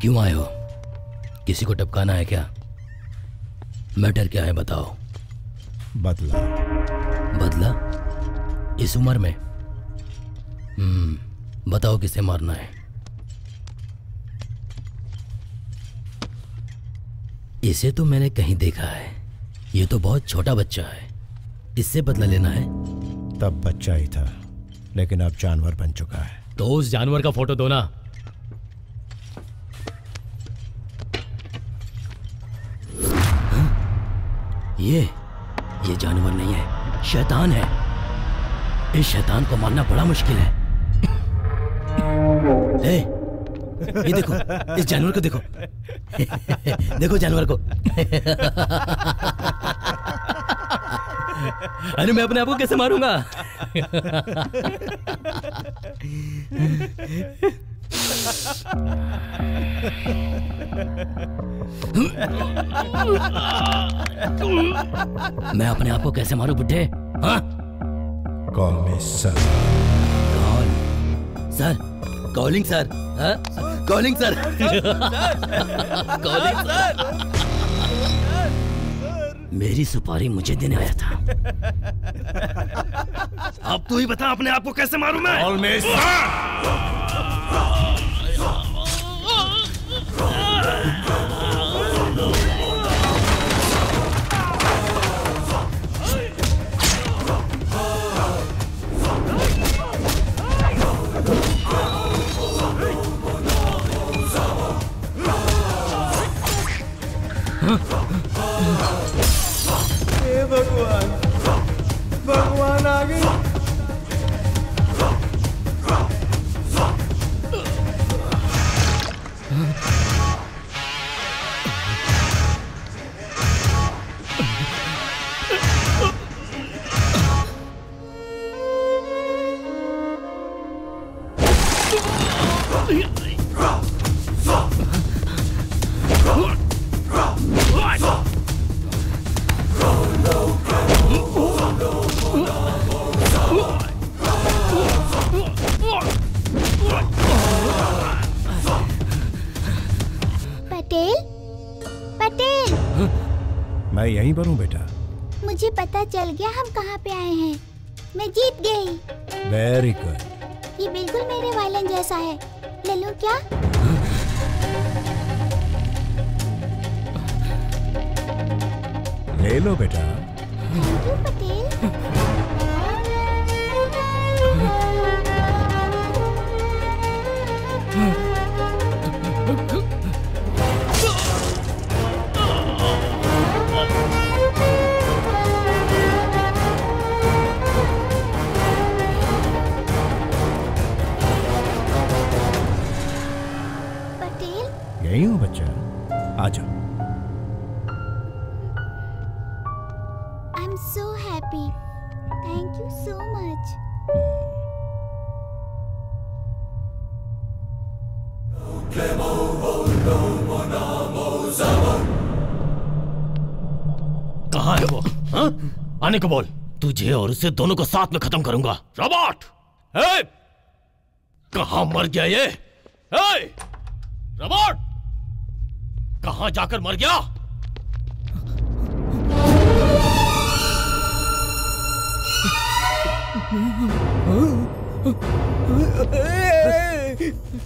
क्यों आए हो? किसी को टपकाना है क्या? मैटर क्या है बताओ। बदला। बदला? इस उम्र में? हम्म बताओ किसे मारना है। इसे तो मैंने कहीं देखा है। ये तो बहुत छोटा बच्चा है। इससे बदला लेना है? तब बच्चा ही था लेकिन अब जानवर बन चुका है। तो उस जानवर का फ़ोटो दो ना। ये ये जानवर नहीं है। शैतान है। इस शैतान को मारना बड़ा मुश्किल है। ए, ये देखो इस जानवर को देखो। देखो जानवर को। अरे मैं अपने आप को कैसे मारूँगा? मैं अपने आप को कैसे मारू बुढ़े हाँ? Call me sir call sir calling sir हाँ? कॉलिंग सर कॉलिंग सर मेरी सुपारी मुझे देने आया था। अब तू ही बता अपने आप को कैसे मारू मैं? कॉल मी यहीं पर हूँ बेटा। मुझे पता चल गया हम कहाँ पे आए हैं। मैं जीत गई। वेरी गुड ये बिल्कुल मेरे वायलन जैसा है। ले लो क्या? ले लो बेटा। कहाँ है वो? हाँ? आने को बोल। तुझे और उसे दोनों को साथ में खत्म करूँगा। रॉबर्ट! कहा मर गया ये! रॉबर्ट! कहाँ जाकर मर गया?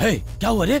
हे! क्या हुआ रे?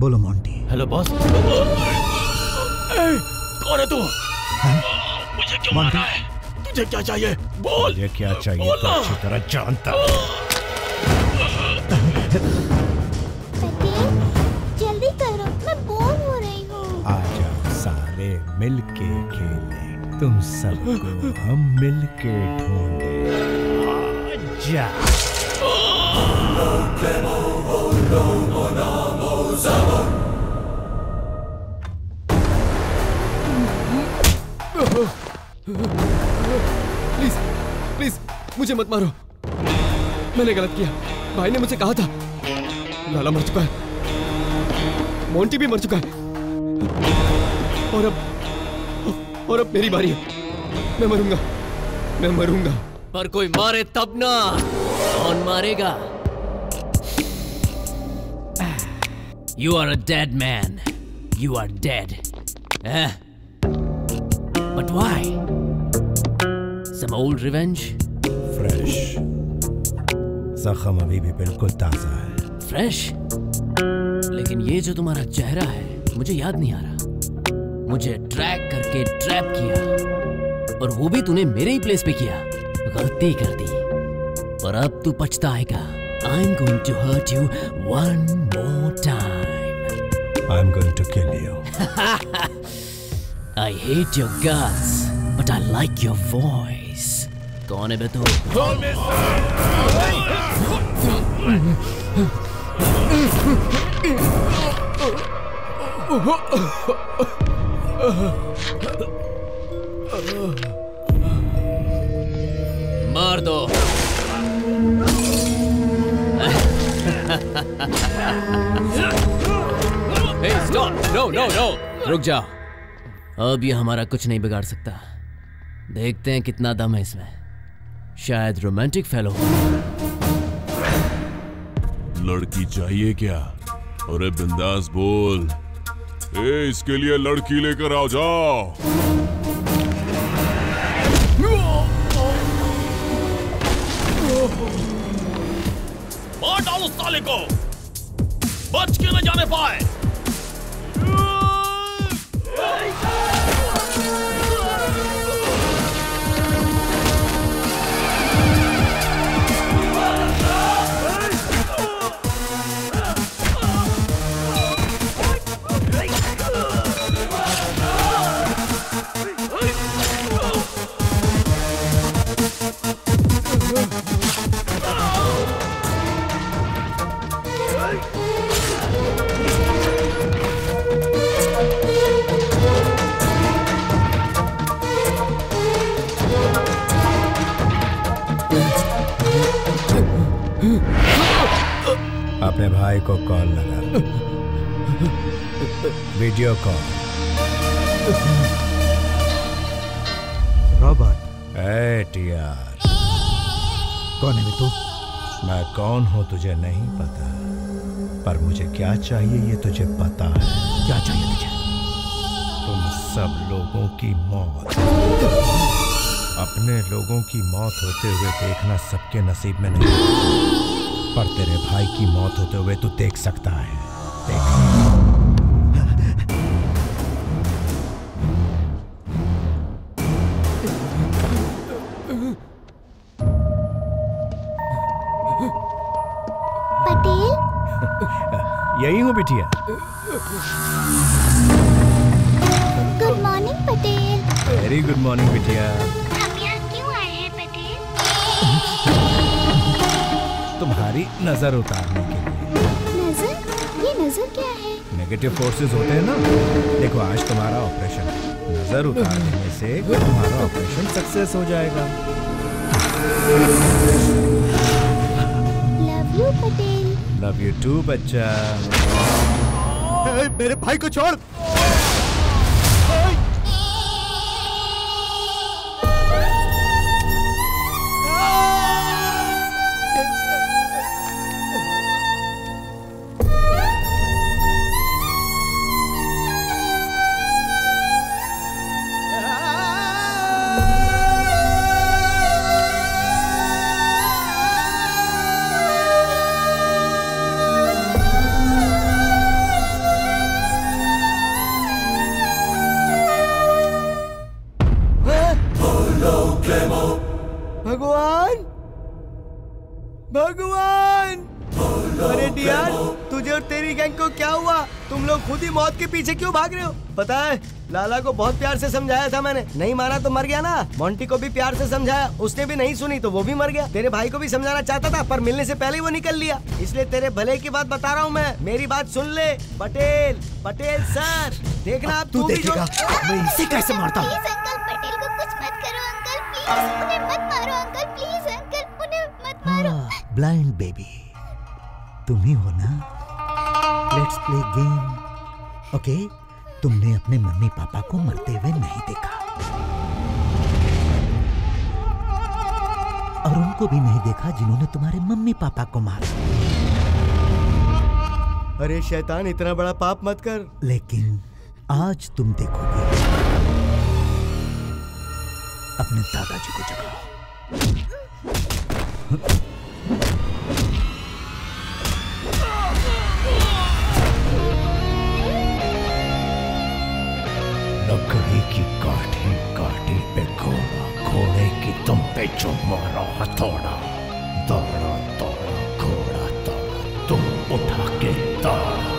बोलो मोंटी हेलो बॉस कौन है तू? मुझे क्यों मारना है? तुझे क्या चाहिए? बोल। ये क्या चाहिए तो अच्छी तरह जानता हूँ। जल्दी करो मैं बोर हो रही हूँ। आ जाओ सारे मिलके खेलें। तुम सबको हम मिलके ढूंढे। जा प्लीज़ प्लीज़ मुझे मत मारो। मैंने गलत किया। भाई ने मुझे कहा था। लाला मर चुका है। मोंटी भी मर चुका है। और अब और अब मेरी बारी है। मैं मरूँगा। मैं मरूँगा। पर कोई मारे तब ना। कौन मारेगा? You are a dead man you are dead but why some old revenge fresh जख्म अभी भी बिल्कुल ताज़ा है फ्रेश लेकिन ये जो तुम्हारा चेहरा है मुझे याद नहीं आ रहा मुझे ट्रैक करके ट्रैप किया और वो भी तूने मेरे ही प्लेस पे किया गलती कर दी पर अब तू पछताएगा I am going to hurt you one more time I am going to kill you I hate your guts but I like your voice कौन है बे तू मार दो Hey, stop! No, no, no! रुक जाओ अब ये हमारा कुछ नहीं बिगाड़ सकता। देखते हैं कितना दम है इसमें। शायद रोमांटिक फेलो लड़की चाहिए क्या? अरे बिंदास बोल। ए इसके लिए लड़की लेकर आओ जाओ। मार डालो उस साले को। बच के न जाने पाए। अपने भाई को कॉल लगा। Video call Robert. ए टीआर कौन है तू? मैं कौन हूँ तुझे नहीं पता। पर मुझे क्या चाहिए ये तुझे पता है। क्या चाहिए तुझे? तुम सब लोगों की मौत। अपने लोगों की मौत होते हुए देखना सबके नसीब में नहीं। पर तेरे भाई की मौत होते हुए तू देख सकता है। देख। पटेल? यही हूँ बिटिया। Good morning Patel. Very good morning बिटिया। हम यहाँ क्यों आए हैं पटेल? तुम्हारी नज़र उतारने के लिए। नज़र? ये नज़र क्या है? नेगेटिव फोर्सेस होते हैं ना? देखो आज तुम्हारा ऑपरेशन नज़र उतार देने से तुम्हारा ऑपरेशन सक्सेस हो जाएगा। Love you Patel love you too बच्चा। मेरे भाई को छोड़। भगवान! भगवान! अरे डियार तुझे और तेरी गैंग को क्या हुआ? तुम लोग खुद ही मौत के पीछे क्यों भाग रहे हो? पता है लाला को बहुत प्यार से समझाया था मैंने। नहीं माना तो मर गया ना? मोंटी को भी प्यार से समझाया उसने भी नहीं सुनी तो वो भी मर गया। तेरे भाई को भी समझाना चाहता था पर मिलने से पहले ही वो निकल लिया। इसलिए तेरे भले की बात बता रहा हूँ मैं। मेरी बात सुन ले पटेल पटेल सर। देखना आप तू तू भी जो मैं इसे कैसे मारता हूँ? उन्हें मत मारो अंकल प्लीज़ अंकल उन्हें मत मारो। ब्लाइंड बेबी तुम ही हो ना? लेट्स प्ले गेम ओके तुमने अपने मम्मी पापा को मरते हुए नहीं देखा। और उनको भी नहीं देखा जिन्होंने तुम्हारे मम्मी पापा को मारा। अरे शैतान इतना बड़ा पाप मत कर। लेकिन आज तुम देखोगे। अपने दादाजी को जगाओ। लकड़ी की काठी काठी पे घोड़ा, घोड़े की तुम पे जो मारा हथौड़ा। दौड़ा दौड़ा, घोड़ा, दौड़ा, तुम उठा के दौड़ा।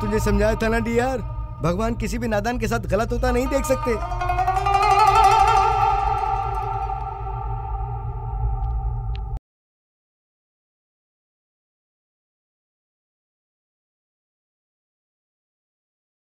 तुझे समझाया था ना डी यार भगवान किसी भी नादान के साथ गलत होता नहीं देख सकते।